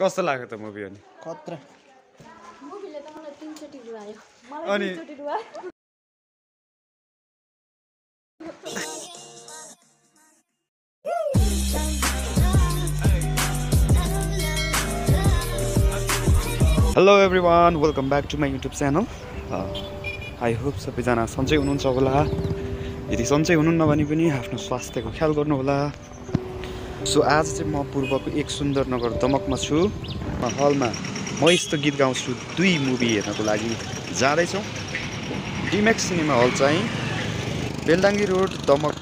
कस्तो लाग्यो त मुभी अनि? खतरा। अनि- hello everyone welcome back to my YouTube channel I hope सबैजना सन्चै हुनुहुन्छ होला। यदि सन्चै हुनुहुन्न भने पनि आफ्नो स्वास्थ्यको ख्याल गर्नुहोला। सो आज चाहिँ म पूर्वको एक सुन्दर नगर दमकमा छु। हलमा म यस्तो गीत गाउँछु दुई मुभी हेर्नको लागि जाँदैछौँ। डिमेक्स सिनेमा हल चाहिँ बेलडाङ्गी रोड दमक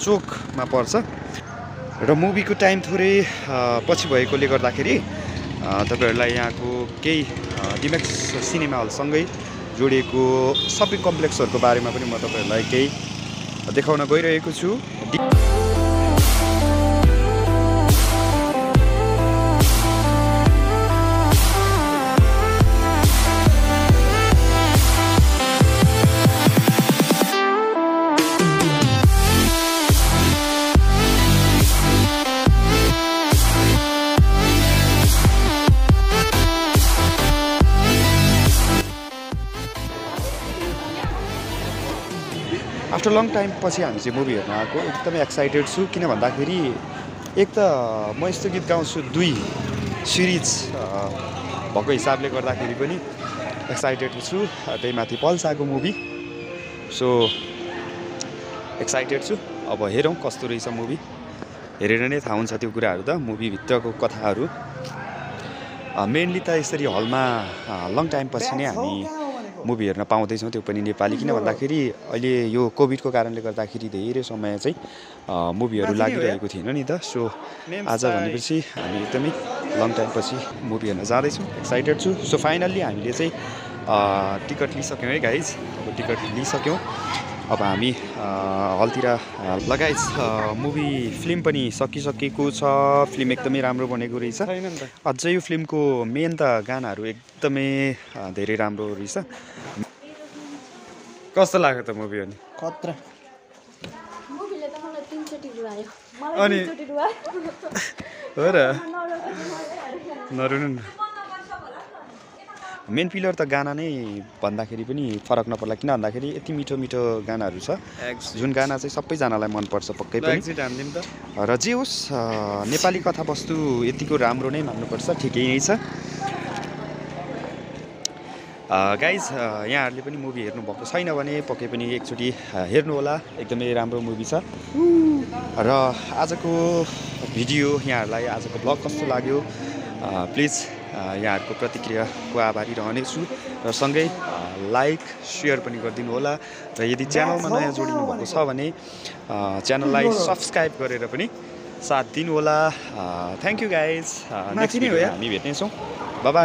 चोकमा पर्छ। र मुभीको टाइम थोरै पछि भएकोले गर्दाखेरि तपाईँहरूलाई यहाँको केही डिमेक्स सिनेमा हलसँगै जोडिएको सपिङ कम्प्लेक्सहरूको बारेमा पनि म तपाईँहरूलाई केही देखाउन गइरहेको छु। आफ्टर लङ टाइम पछि हामी चाहिँ मुभी हेर्न आएको। एकदमै एक्साइटेड छु किन भन्दाखेरि एक त म यस्तो गीत गाउँछु दुई सिरिज भएको हिसाबले गर्दाखेरि पनि एक्साइटेड छु। त्यही माथि पल्स आएको मुभी सो एक्साइटेड छु। अब हेरौँ कस्तो रहेछ मुभी हेरेर नै थाहा हुन्छ त्यो कुराहरू त मुभीभित्रको कथाहरू। मेनली त यसरी हलमा लङ टाइम पछि नै हामी मुभी हेर्न पाउँदैछौँ त्यो पनि नेपाली। किन भन्दाखेरि अहिले यो कोभिडको कारणले गर्दाखेरि धेरै समय चाहिँ मुभीहरू लागिरहेको थिएन नि त। सो आज भनेपछि हामी एकदमै लङ टाइमपछि मुभी हेर्न जाँदैछौँ। एक्साइटेड छु। सो फाइनल्ली हामीले चाहिँ टिकट लिइसक्यौँ है गाइज अब टिकट लिइसक्यौँ। अब हामी हलतिर अ, मुभी फिल्म पनि सकिसकेको छ। फिल्म एकदमै राम्रो बनेको रहेछ। अझै यो फिल्मको मेन त गानाहरू एकदमै धेरै राम्रो रहेछ। कस्तो लाग्यो त मुभी अनि? खतरा। अनि- हो र? नरुनु न। मेन पिलर त गाना नै भन्दाखेरि पनि फरक नपर्ला किन भन्दाखेरि यति मिठो मिठो गानाहरू छ। जुन गाना चाहिँ सबैजनालाई मनपर्छ पक्कै पनि। र जे होस् नेपाली कथावस्तु यतिको राम्रो नै मान्नुपर्छ ठिकै नै छ। गाइज यहाँहरूले पनि मुभी हेर्नुभएको छैन भने पक्कै पनि एकचोटि हेर्नुहोला। एकदमै राम्रो मुभी छ। र आजको भिडियो यहाँहरूलाई आजको ब्लग कस्तो लाग्यो? प्लिज यहाँहरूको प्रतिक्रियाको आभारी रहनेछु र सँगै लाइक सेयर पनि गरिदिनु होला र यदि च्यानलमा नयाँ जोडिनु भएको छ भने च्यानललाई सब्सक्राइब गरेर पनि साथ दिनुहोला थ्याङ्क यू गाइज नेक्स्ट हामी भेट्नेछौँ। बाबा